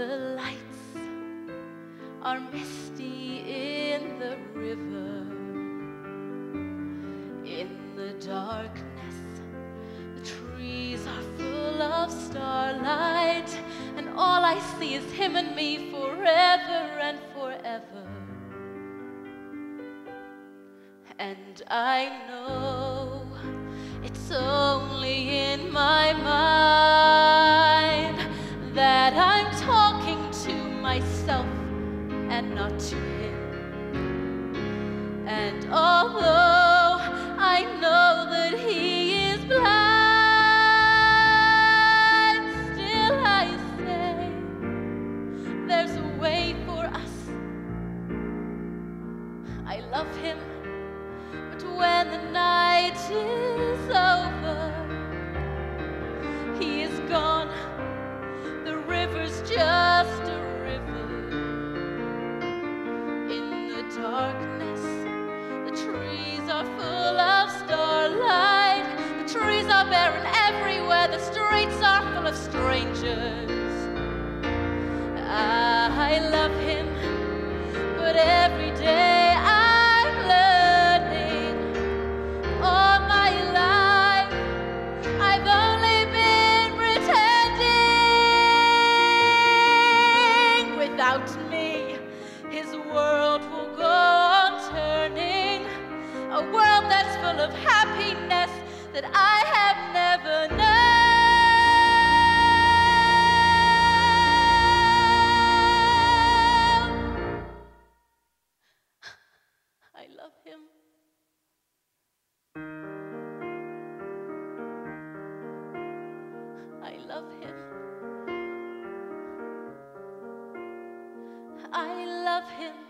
The lights are misty in the river. In the darkness, the trees are full of starlight, and all I see is him and me forever and forever. And I know not to him. And although I know that he is blind, still I say there's a way for us. I love him, but when the night is over, darkness, the trees are full of starlight. The trees are barren everywhere. The streets are full of strangers. Of happiness that I have never known. I love him. I love him. I love him.